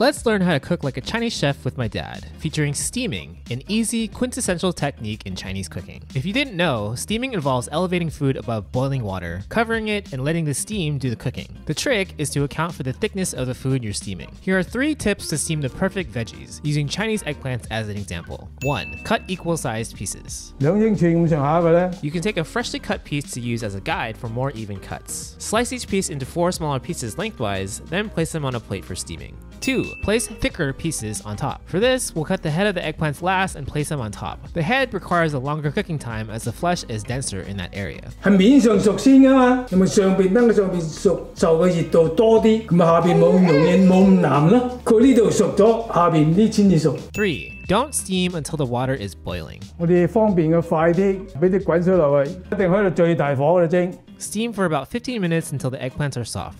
Let's learn how to cook like a Chinese chef with my dad, featuring steaming, an easy, quintessential technique in Chinese cooking. If you didn't know, steaming involves elevating food above boiling water, covering it, and letting the steam do the cooking. The trick is to account for the thickness of the food you're steaming. Here are three tips to steam the perfect veggies, using Chinese eggplants as an example. 1. Cut equal-sized pieces. You can take a freshly cut piece to use as a guide for more even cuts. Slice each piece into four smaller pieces lengthwise, then place them on a plate for steaming. 2. Place thicker pieces on top. For this, we'll cut the head of the eggplants last and place them on top. The head requires a longer cooking time as the flesh is denser in that area. 系面上熟先噶嘛，咁咪上边等佢上边熟，受嘅热度多啲，咁咪下边冇咁容易冇咁难咯。佢呢度熟咗，下边啲先至熟。 3. Don't steam until the water is boiling. 我哋方便嘅快啲，俾啲滚水落去，一定喺度最大火嗰度蒸。 Steam for about 15 minutes until the eggplants are soft.